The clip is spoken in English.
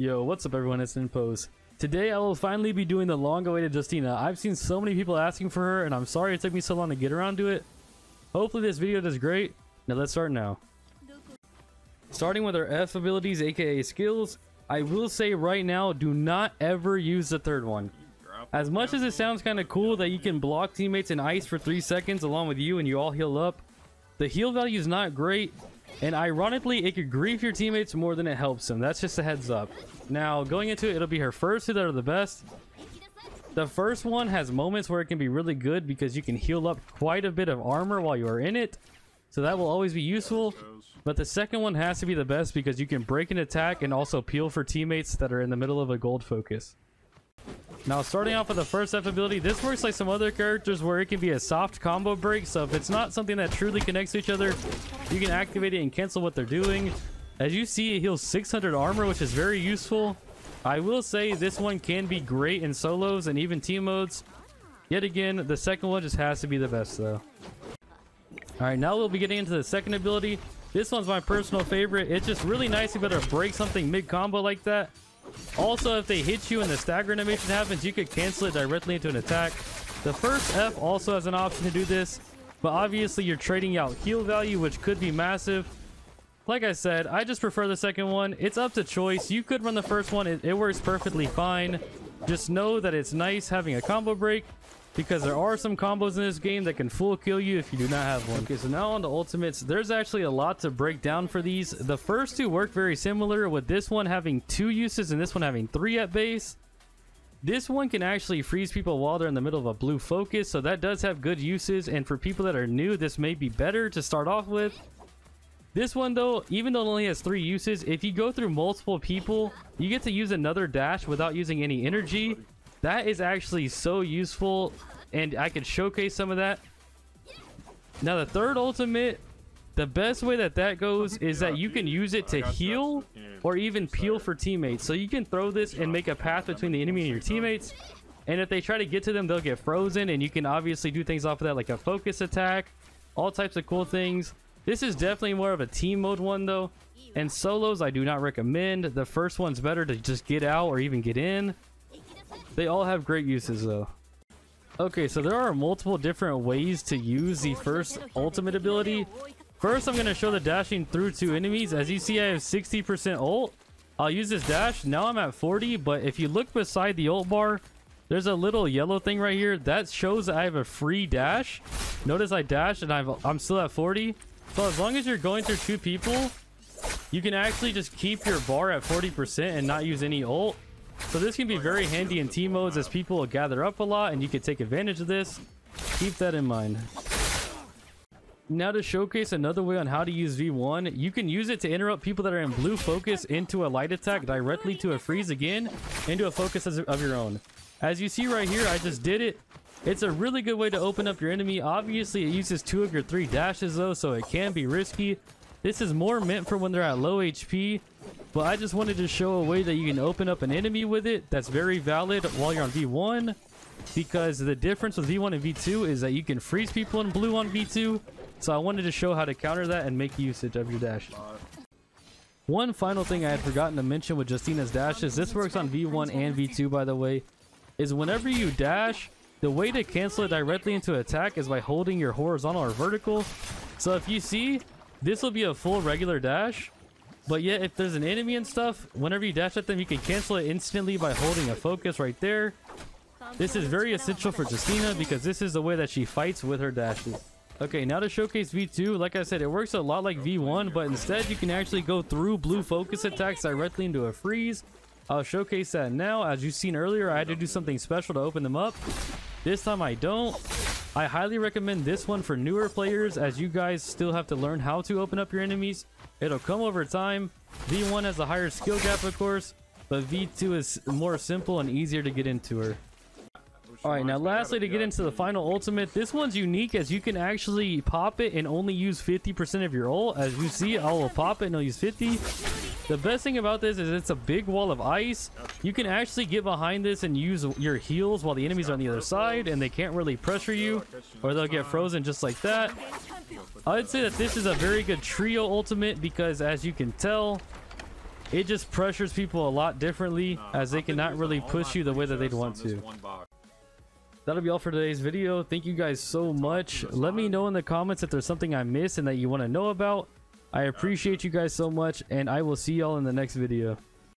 Yo, what's up everyone, it's Ninpohs. Today I will finally be doing the long-awaited Justina. I've seen so many people asking for her and I'm sorry it took me so long to get around to it. Hopefully this video does great. Now let's start now. Starting with our F abilities aka skills, I will say right now do not ever use the third one. As much as it sounds kind of cool that you can block teammates in ice for 3 seconds along with you and you all heal up, the heal value is not great and ironically, it could grief your teammates more than it helps them. That's just a heads up. Now, going into it, it'll be her first two that are the best. The first one has moments where it can be really good because you can heal up quite a bit of armor while you are in it. So that will always be useful. But the second one has to be the best because you can break an attack and also peel for teammates that are in the middle of a gold focus. Now, starting off with the first F ability, this works like some other characters where it can be a soft combo break. So if it's not something that truly connects to each other, you can activate it and cancel what they're doing. As you see, it heals 600 armor, which is very useful. I will say this one can be great in solos and even team modes. Yet again, the second one just has to be the best though. Alright, now we'll be getting into the second ability. This one's my personal favorite. It's just really nice to be able to break something mid-combo like that. Also, if they hit you and the stagger animation happens, you could cancel it directly into an attack. The first F also has an option to do this, but obviously you're trading out heal value, which could be massive. Like I said, I just prefer the second one. It's up to choice. You could run the first one. It, it works perfectly fine. Just know that it's nice having a combo break because there are some combos in this game that can full kill you if you do not have one. Okay, so now on to ultimates. There's actually a lot to break down for these. The first two work very similar with this one having two uses and this one having three at base. This one can actually freeze people while they're in the middle of a blue focus, so that does have good uses, and for people that are new, this may be better to start off with. This one though, even though it only has three uses, if you go through multiple people, you get to use another dash without using any energy, that is actually so useful, and I can showcase some of that. Now, the third ultimate, the best way that that goes is that you can use it to heal or even peel for teammates. So you can throw this and make a path between the enemy and your teammates. And if they try to get to them, they'll get frozen. And you can obviously do things off of that, like a focus attack, all types of cool things. This is definitely more of a team mode one, though. And solos, I do not recommend. The first one's better to just get out or even get in. They all have great uses though. Okay, so there are multiple different ways to use the first ultimate ability. First, I'm going to show the dashing through two enemies. As you see, I have 60% ult. I'll use this dash. Now I'm at 40, but if you look beside the ult bar, there's a little yellow thing right here. That shows that I have a free dash. Notice I dashed and I've, I'm still at 40. So as long as you're going through two people, you can actually just keep your bar at 40% and not use any ult. So this can be very handy in team modes as people will gather up a lot and you can take advantage of this. Keep that in mind. Now to showcase another way on how to use V1, you can use it to interrupt people that are in blue focus into a light attack directly to a freeze again, into a focus of your own. As you see right here, I just did it. It's a really good way to open up your enemy. Obviously, it uses two of your three dashes though, so it can be risky. This is more meant for when they're at low HP, but I just wanted to show a way that you can open up an enemy with it that's very valid while you're on V1 because the difference with V1 and V2 is that you can freeze people in blue on V2 so I wanted to show how to counter that and make usage of your dash. One final thing I had forgotten to mention with Justina's dashes, this works on V1 and V2 by the way, is whenever you dash, the way to cancel it directly into attack is by holding your horizontal or vertical. So if you see, this will be a full regular dash, but yet, if there's an enemy and stuff, whenever you dash at them, you can cancel it instantly by holding a focus right there. This is very essential for Justina because this is the way that she fights with her dashes. Okay, now to showcase V2, like I said, it works a lot like V1, but instead you can actually go through blue focus attacks directly into a freeze. I'll showcase that now. As you've seen earlier, I had to do something special to open them up. This time I don't. I highly recommend this one for newer players as you guys still have to learn how to open up your enemies. It'll come over time. V1 has a higher skill gap, of course, but V2 is more simple and easier to get into her. Alright, now lastly, to get into the final ultimate, this one's unique as you can actually pop it and only use 50% of your ult. As you see, I will pop it and I'll use 50. The best thing about this is it's a big wall of ice. You can actually get behind this and use your heals while the enemies are on the other side and they can't really pressure you or they'll get frozen just like that. I'd say that this is a very good trio ultimate because as you can tell, it just pressures people a lot differently as they cannot really push you the way that they'd want to. That'll be all for today's video. Thank you guys so much. Let me know in the comments if there's something I missed and that you want to know about. I appreciate you guys so much, and I will see y'all in the next video.